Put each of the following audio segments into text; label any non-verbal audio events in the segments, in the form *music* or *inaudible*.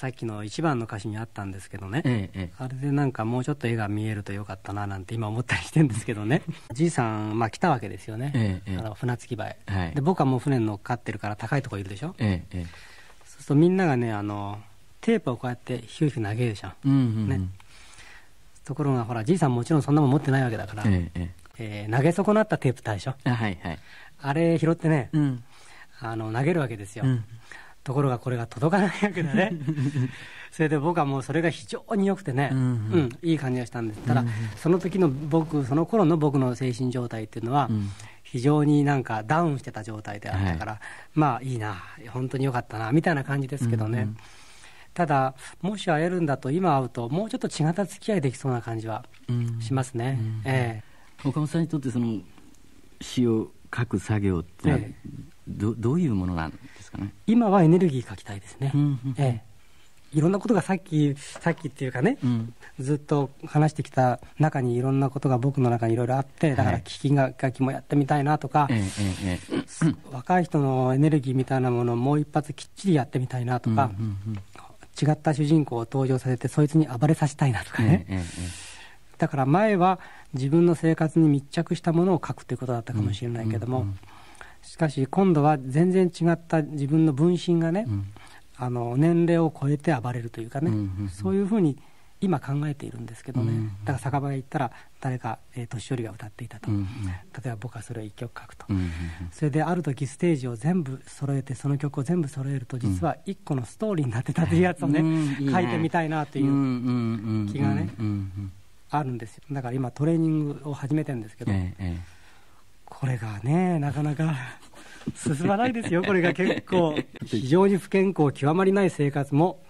さっきの一番の歌詞にあったんですけどね、ええあれでなんかもうちょっと絵が見えるとよかったななんて今思ったりしてるんですけどね。*laughs* じいさん、まあ、来たわけですよね、ええあの船着き場へ、はい。で僕はもう船に乗っかってるから高いとこいるでしょ？えええそうするとみんながねあのテープをこうやってヒューヒュー投げるでしょ、えうんうん。ね。ところがほらじいさんもちろんそんなもん持ってないわけだから、ええ。ええー投げ損なったテープってあるでしょえあはいはい。あれ拾ってね、うん。あの投げるわけですよ、うんところがこれが届かないわけだね。*laughs* それで僕はもうそれが非常に良くてね、ううん。んいい感じがしたんですただ、その時の僕その頃の僕の精神状態っていうのは、うん。非常になんかダウンしてた状態であったから、まあいいな本当に良かったなみたいな感じですけどね、うんうん。ただもし会えるんだと今会うともうちょっと違った付き合いできそうな感じはうん。しますね、え岡本さんにとってその詩を書く作業ってのはえどどういうものなんですかね。え今はエネルギー書きたいですね、うんうんええ。いろんなことがさっきさっきっていうかね、うん。ずっと話してきた中にいろんなことが僕の中にいろいろあってだからはい。聞き書きもやってみたいなとか、ええええええ。若い人のエネルギーみたいなものをもう一発きっちりやってみたいなとか、うんうんうん。違った主人公を登場させてそいつに暴れさせたいなとかね、えええだから前は自分の生活に密着したものを書くということだったかもしれないけども、うんうんうんしかし今度は全然違った自分の分身がね、えうん。あの年齢を超えて暴れるというかね、うんうんうん。そういうふうに今考えているんですけどね、うんうん。だから酒場へ行ったら誰か、えー年寄りが歌っていたと、うんうん。例えば僕はそれを一曲書くと、うんうんそれである時ステージを全部揃えてその曲を全部揃えると実は一個のストーリーになってたというやつをね、うん。書いてみたいなといううんうんうんうん。気がねうんうんあるんですよ。だから今トレーニングを始めてるんですけど、えええこれがねなかなか進まないですよこれが結構非常に不健康極まりない生活も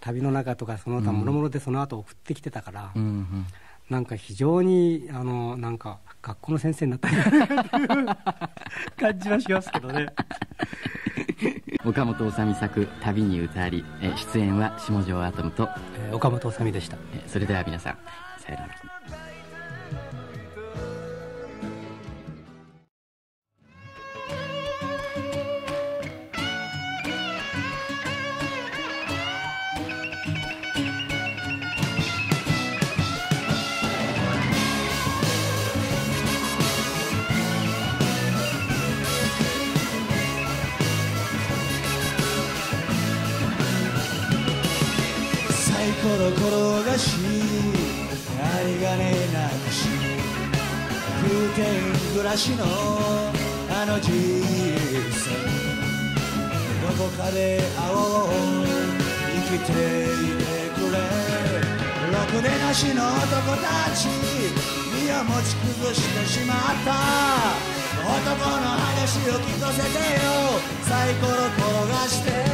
旅の中とかその他もろもろでその後送ってきてたから、えうんうん。なんか非常にあのなんか学校の先生になったような *laughs* 感じはしますけどね。岡本治作「旅に歌あり」え出演は下條アトムとえー岡本治でした。えそれでは皆さんさよならサイコロ転がし有り金なくし風景暮らしのあの人生どこかで会おう生きていてくれろくでなしの男たち身を持ち崩してしまった男の話を聞かせてよサイコロ転がして